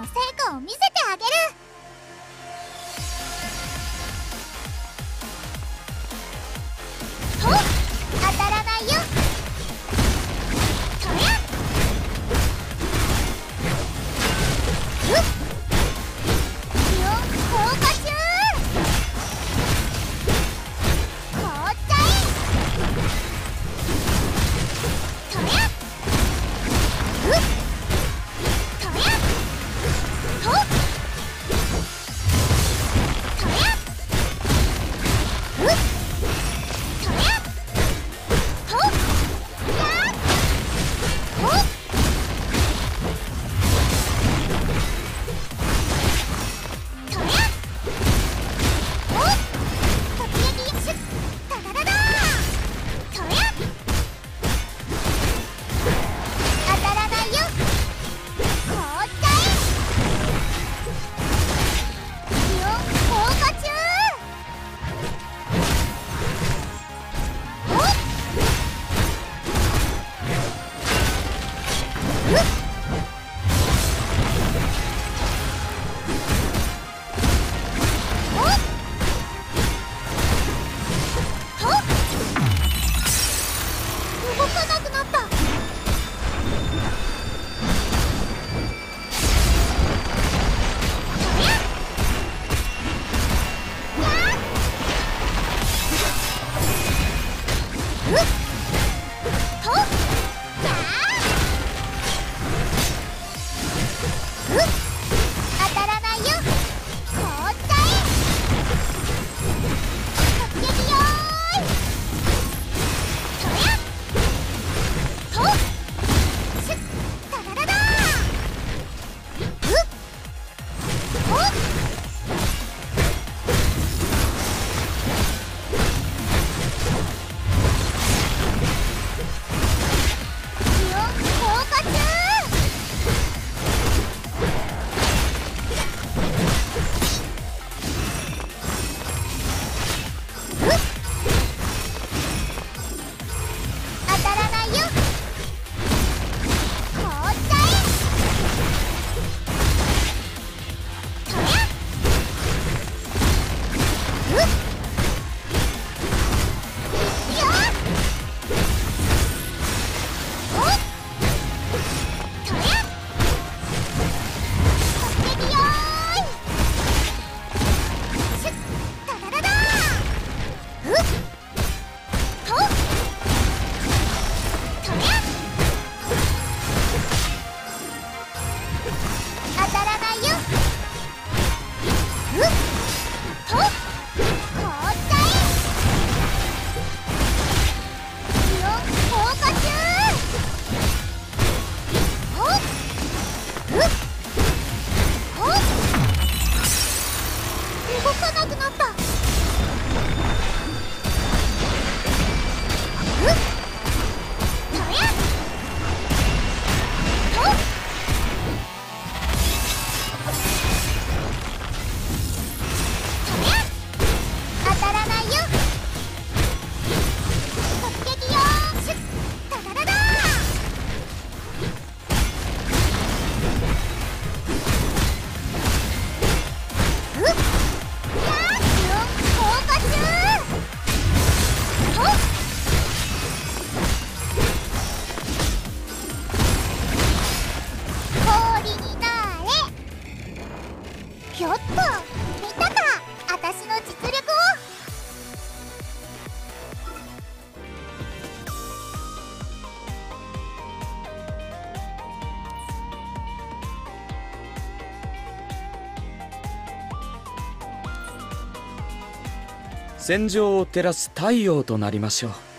の成果を見せて戦場を照らす太陽となりましょう。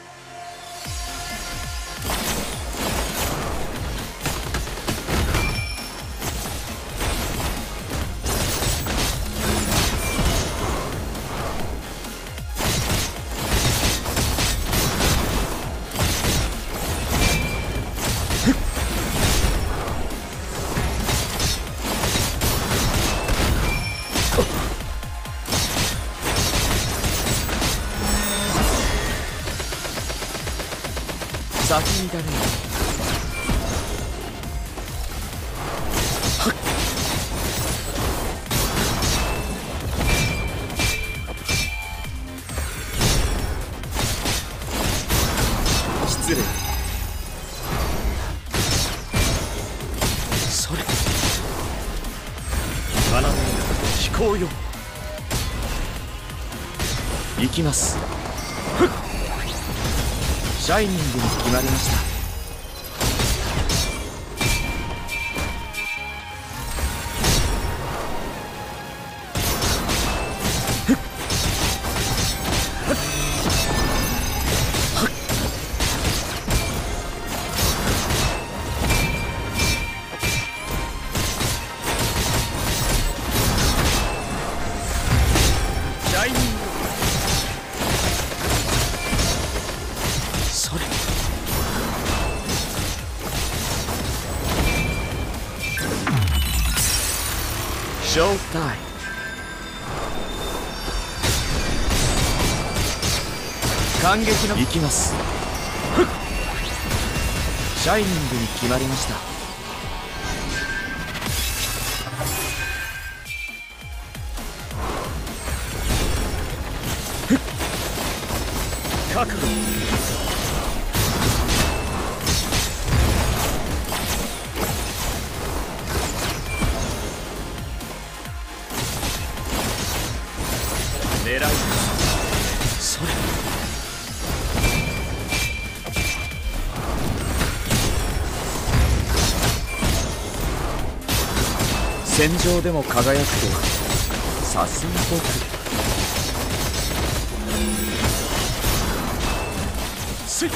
だ失礼それよ行きますャイニングに決まりました。感激の行きます。シャイニングに決まりました。覚悟。狙いそれ戦場でも輝く。とはさす。が僕せい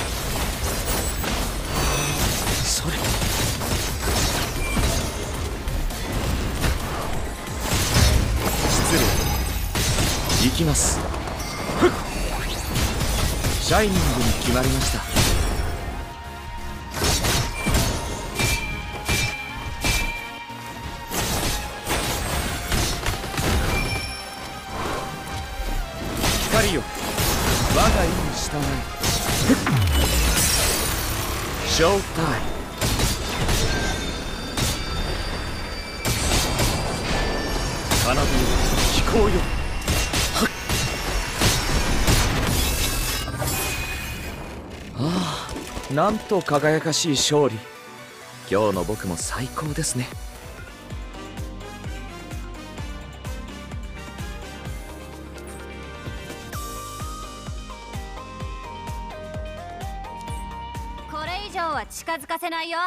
それ失礼。行きます。シャイニングに決まりました。ショータイム奏でよ飛行よはっああなんと輝かしい勝利。今日の僕も最高ですね。近づかせないよ。